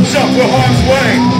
What's up, we're harm's way.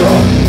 Yeah.